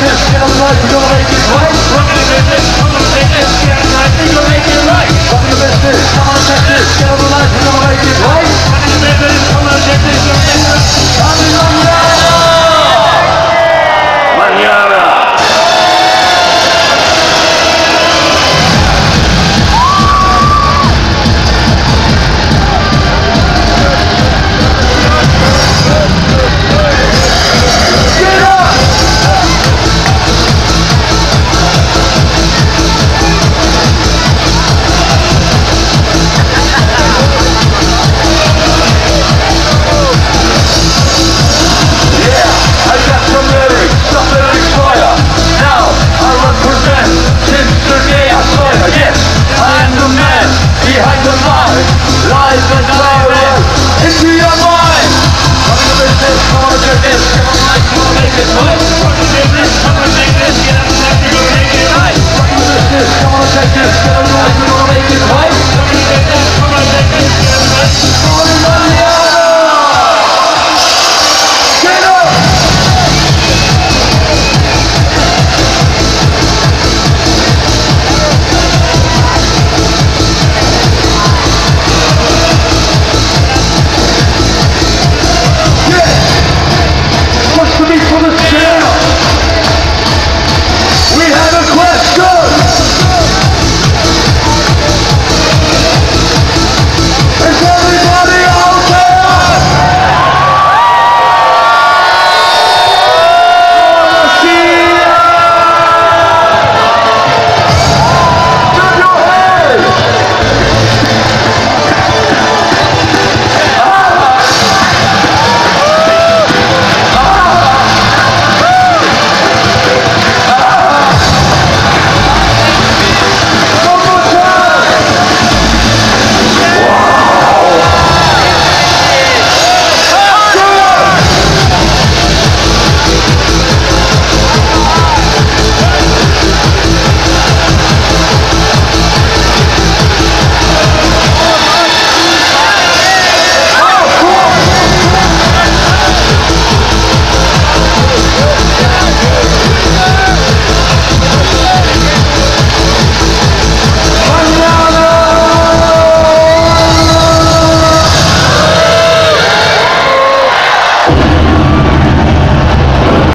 This gentleman is going to make it right. This is